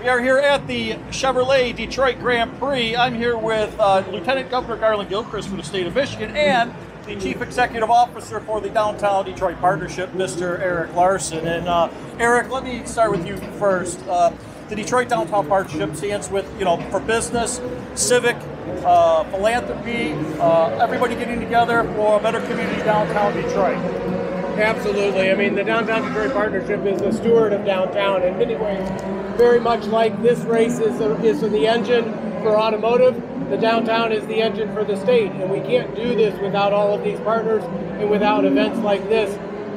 We are here at the Chevrolet Detroit Grand Prix. I'm here with uh, Lieutenant Governor Garlin Gilchrist from the state of Michigan and the Chief Executive Officer for the Downtown Detroit Partnership, Mr. Eric Larson. And uh, Eric, let me start with you first. Uh, the Detroit Downtown Partnership stands with, you know, for business, civic, uh, philanthropy, uh, everybody getting together for a better community downtown Detroit. Absolutely. I mean, the Downtown Detroit Partnership is the steward of downtown in many ways. Very much like this race is, a, is the engine for automotive, the downtown is the engine for the state. And we can't do this without all of these partners and without events like this.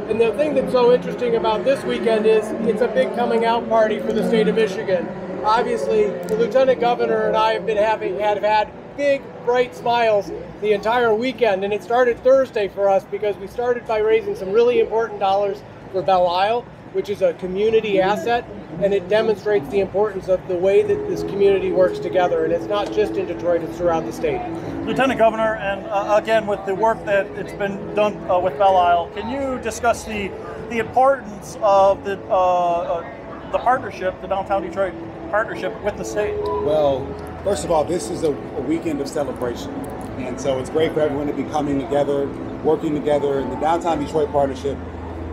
And the thing that's so interesting about this weekend is it's a big coming out party for the state of Michigan. Obviously, the lieutenant governor and I have been having have had big bright smiles the entire weekend. And it started Thursday for us because we started by raising some really important dollars for Belle Isle, which is a community asset. And it demonstrates the importance of the way that this community works together. And it's not just in Detroit, it's throughout the state. Lieutenant Governor, and uh, again with the work that it's been done uh, with Belle Isle, can you discuss the the importance of the uh, uh, the partnership, the Downtown Detroit partnership with the state? Well, first of all, this is a, a weekend of celebration, and so it's great for everyone to be coming together, working together, in the Downtown Detroit partnership,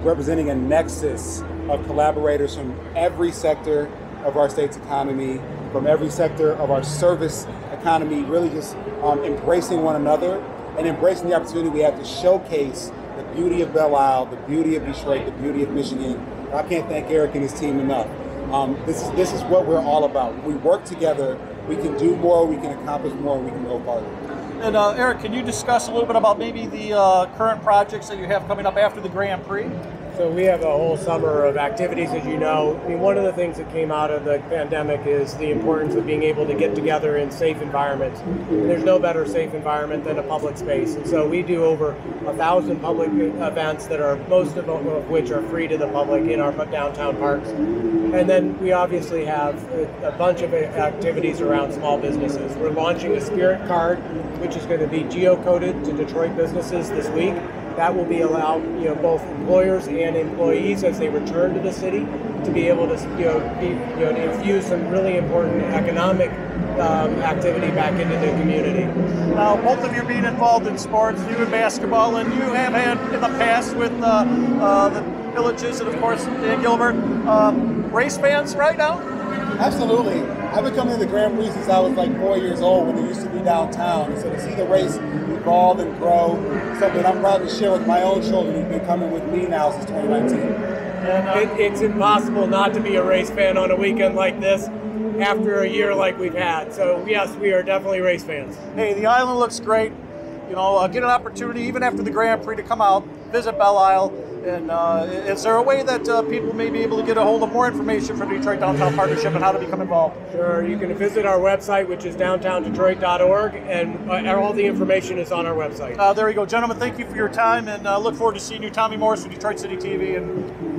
representing a nexus of collaborators from every sector of our state's economy, from every sector of our service economy, really just um, embracing one another and embracing the opportunity we have to showcase the beauty of Belle Isle, the beauty of Detroit, the beauty of Michigan. I can't thank Eric and his team enough. Um, this is this is what we're all about. We work together, we can do more, we can accomplish more, we can go farther. And uh, Eric, can you discuss a little bit about maybe the uh, current projects that you have coming up after the Grand Prix? So we have a whole summer of activities, as you know. I mean, one of the things that came out of the pandemic is the importance of being able to get together in safe environments. And there's no better safe environment than a public space. And so we do over a thousand public events that are most of, of which are free to the public in our downtown parks. And then we obviously have a, a bunch of activities around small businesses. We're launching a Spirit Card, which is going to be geocoded to Detroit businesses this week. That will be allowed, you know, both employers and employees as they return to the city to be able to, you know, be, you know, to infuse some really important economic um, activity back into the community. Now, both of you being involved in sports, you in basketball, and you have had in the past with uh, uh, the Villages and, of course, Dan Gilbert. Um, race fans right now? Absolutely. I've been coming to the Grand Prix since I was like four years old when it used to be downtown. And so to see the race evolve and grow, something I'm proud to share with my own children who've been coming with me now since 2019. Uh, it, it's impossible not to be a race fan on a weekend like this after a year like we've had. So yes, we are definitely race fans. Hey, the island looks great. You know, uh, get an opportunity even after the Grand Prix to come out, visit Belle Isle. And uh, is there a way that uh, people may be able to get a hold of more information from the Detroit Downtown Partnership and how to become involved? Sure. You can visit our website, which is downtowndetroit.org, and uh, all the information is on our website. Uh, there you go. Gentlemen, thank you for your time, and uh, look forward to seeing you, Tommy Morris, from Detroit City TV. And